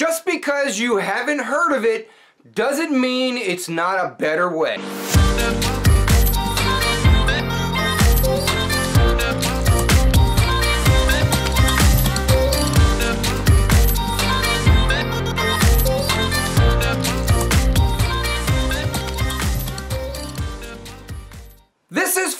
Just because you haven't heard of it doesn't mean it's not a better way.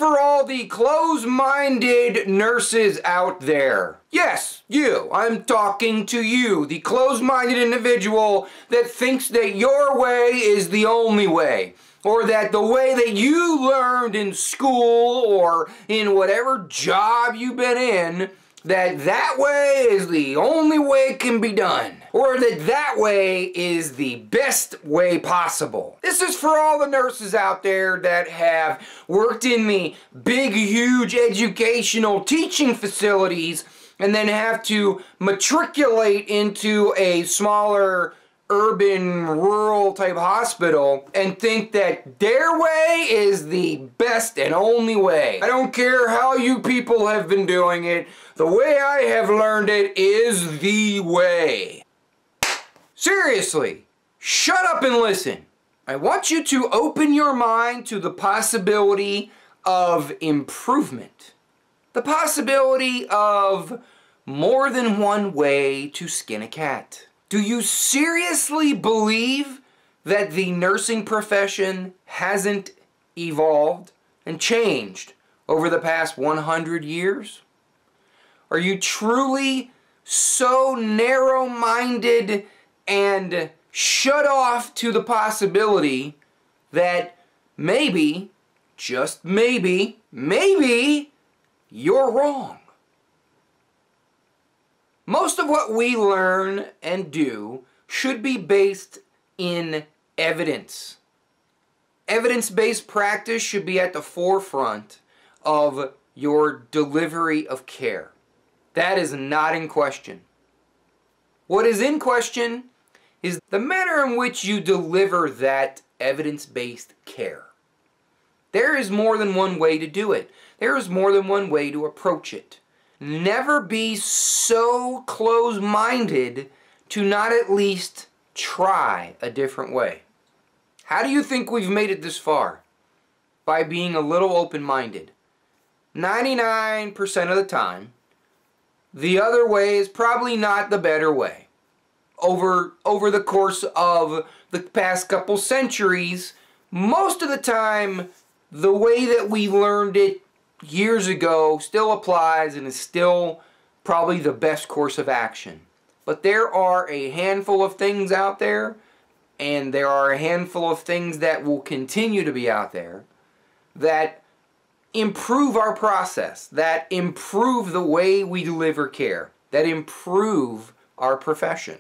For all the close-minded nurses out there. Yes, you. I'm talking to you, the close-minded individual that thinks that your way is the only way. Or that the way that you learned in school or in whatever job you've been in that that way is the only way it can be done. Or that that way is the best way possible. This is for all the nurses out there that have worked in the big, huge educational teaching facilities and then have to matriculate into a smaller urban, rural type hospital and think that their way is the best and only way. I don't care how you people have been doing it. The way I have learned it is the way. Seriously, shut up and listen. I want you to open your mind to the possibility of improvement. The possibility of more than one way to skin a cat. Do you seriously believe that the nursing profession hasn't evolved and changed over the past 100 years? Are you truly so narrow-minded and shut off to the possibility that maybe, just maybe, maybe, you're wrong? Most of what we learn and do should be based in evidence. Evidence-based practice should be at the forefront of your delivery of care. That is not in question. What is in question is the manner in which you deliver that evidence-based care. There is more than one way to do it. There is more than one way to approach it never be so close-minded to not at least try a different way. How do you think we've made it this far? By being a little open-minded. 99% of the time, the other way is probably not the better way. Over, over the course of the past couple centuries, most of the time, the way that we learned it years ago still applies and is still probably the best course of action. But there are a handful of things out there and there are a handful of things that will continue to be out there that improve our process, that improve the way we deliver care, that improve our profession.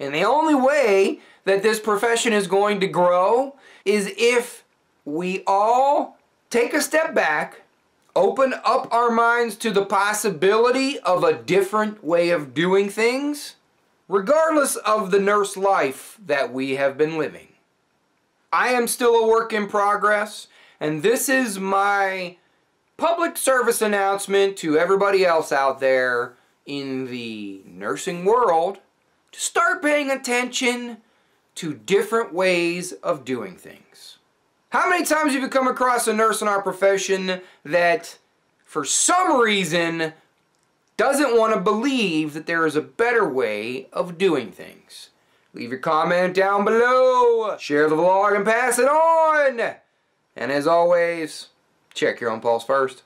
And the only way that this profession is going to grow is if we all take a step back open up our minds to the possibility of a different way of doing things, regardless of the nurse life that we have been living. I am still a work in progress, and this is my public service announcement to everybody else out there in the nursing world to start paying attention to different ways of doing things. How many times have you come across a nurse in our profession that, for some reason, doesn't want to believe that there is a better way of doing things? Leave your comment down below, share the vlog and pass it on! And as always, check your own pulse first.